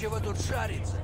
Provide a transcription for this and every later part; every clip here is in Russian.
Нечего тут шариться!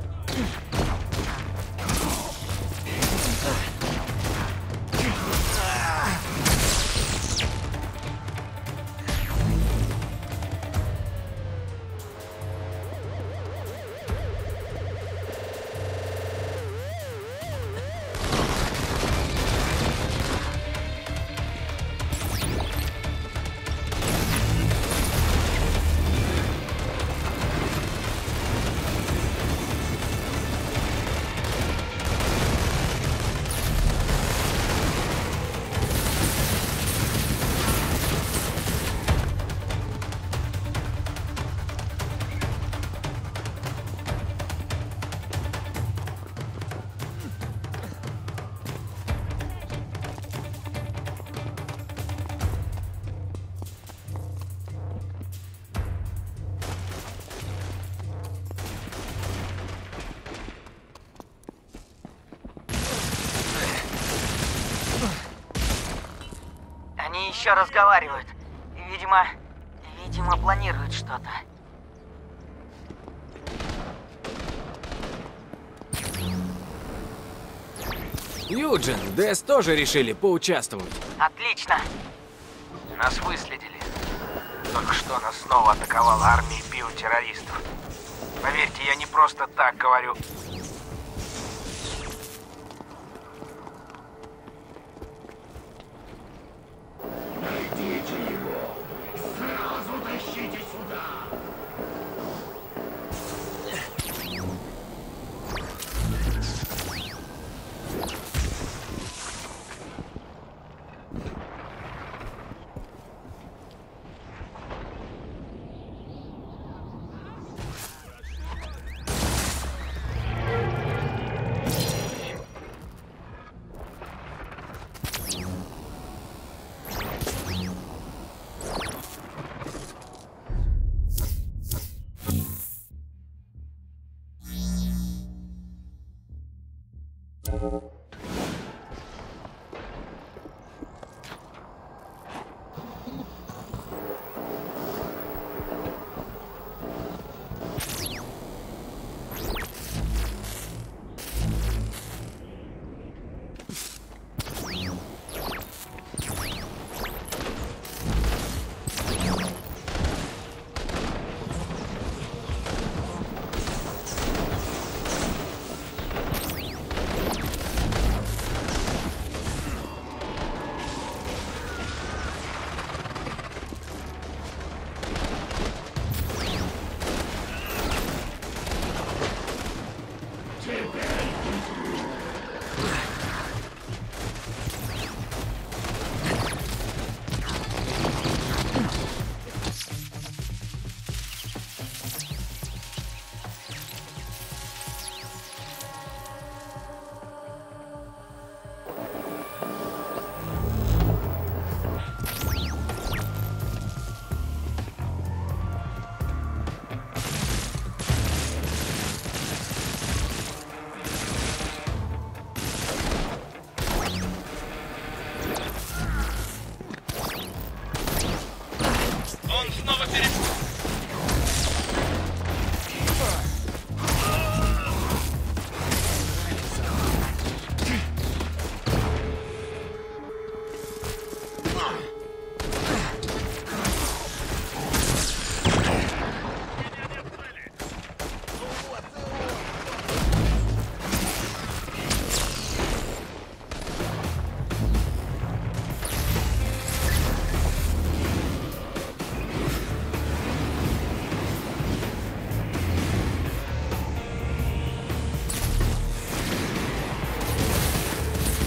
Они еще разговаривают. Видимо, видимо, планируют что-то. Юджин, Дэс тоже решили поучаствовать. Отлично. Нас выследили. Только что нас снова атаковала армия биотеррористов. Поверьте, я не просто так говорю.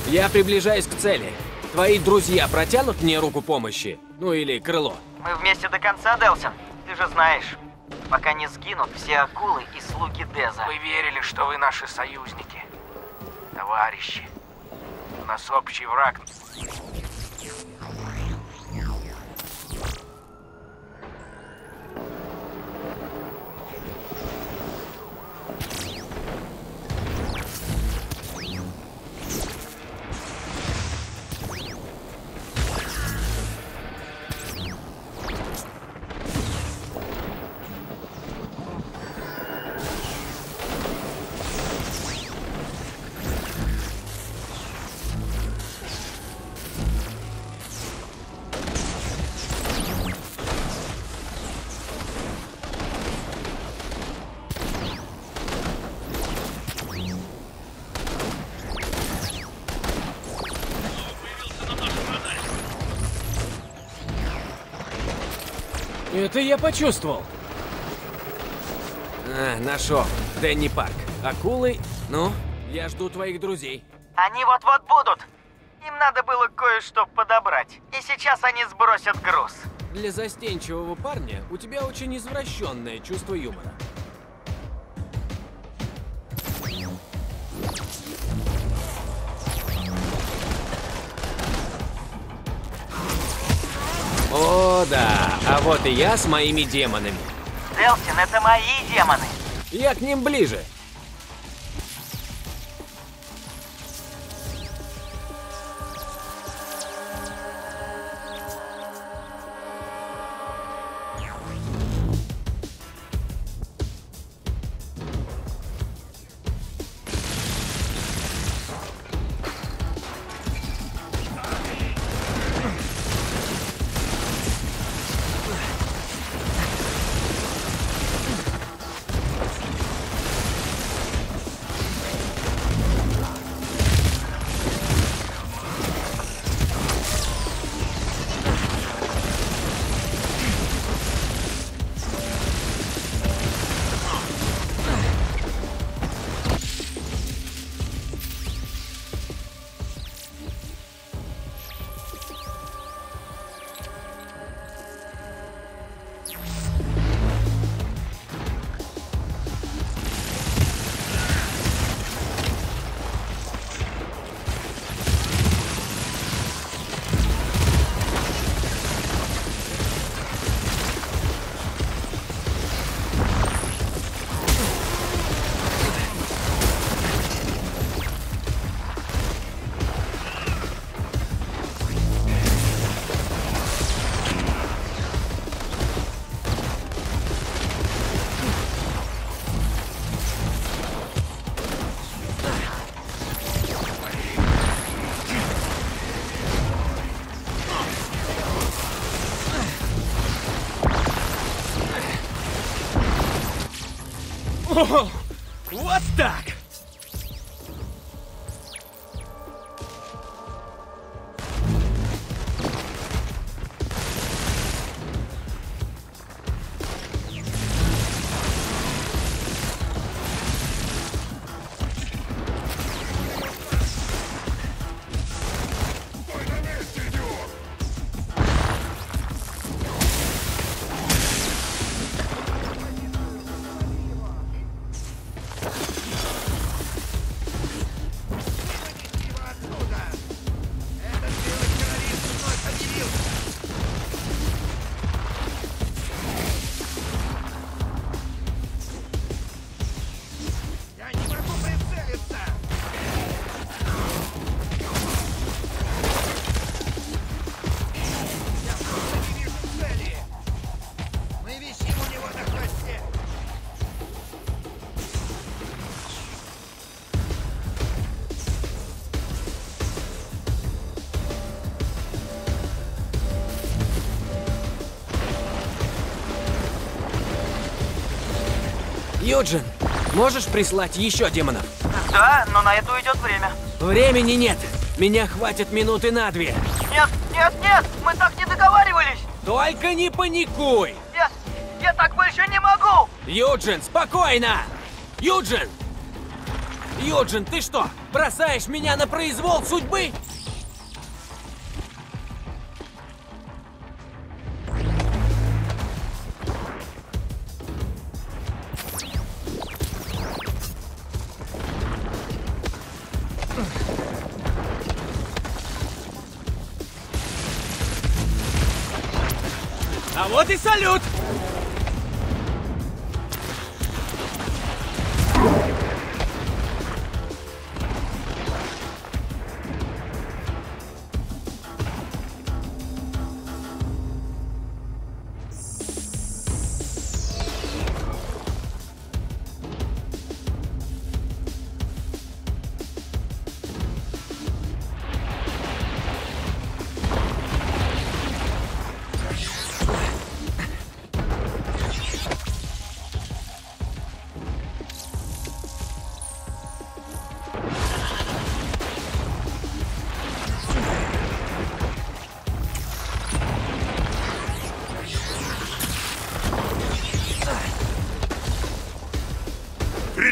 Я приближаюсь к цели. Твои друзья протянут мне руку помощи? Ну или крыло? Мы вместе до конца, Делсин. Ты же знаешь, пока не сгинут все акулы и слуги Деза. Мы верили, что вы наши союзники. Товарищи. У нас общий враг. Это я почувствовал. А, нашел. Дэнни Парк. Акулы. Ну, я жду твоих друзей. Они вот-вот будут. Им надо было кое-что подобрать. И сейчас они сбросят груз. Для застенчивого парня у тебя очень извращенное чувство юмора. О, да. А вот и я с моими демонами. Делсин, это мои демоны. Я к ним ближе. О, вот так! Я Юджин, можешь прислать еще демонов? Да, но на это уйдет время. Времени нет. Меня хватит минуты на две. Нет, нет, нет, мы так не договаривались. Только не паникуй! Я, я так больше не могу. Юджин, спокойно! Юджин! Юджин, ты что? Бросаешь меня на произвол судьбы? Вот и салют!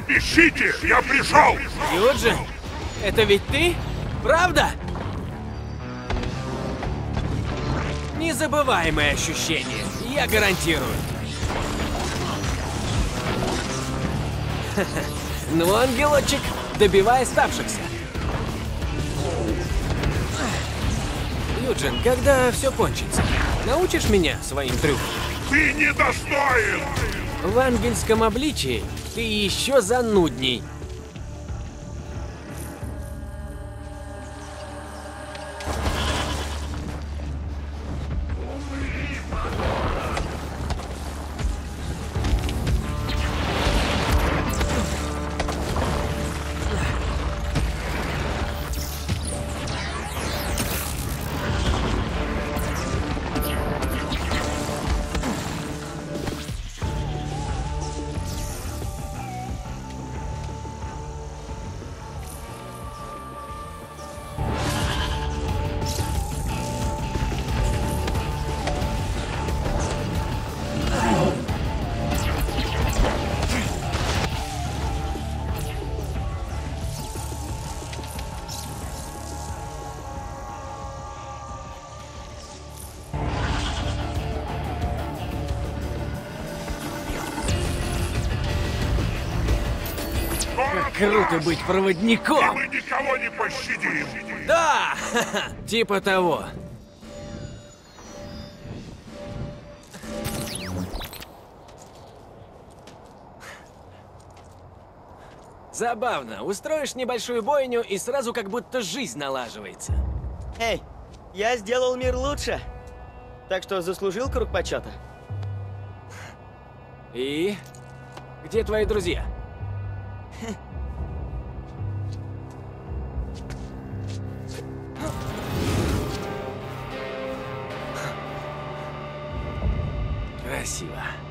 Трепещите! Я пришел! Юджин, это ведь ты? Правда? Незабываемое ощущение, я гарантирую. Ну, ангелочек, добивай оставшихся. Юджин, когда все кончится, научишь меня своим трюкам? Ты недостоин! В ангельском обличии ты еще занудней. Круто быть проводником! мы никого не пощадим! Да! Типа того. Забавно. Устроишь небольшую бойню, и сразу как будто жизнь налаживается. Эй, я сделал мир лучше. Так что заслужил круг почета. И? Где твои друзья? 喜欢。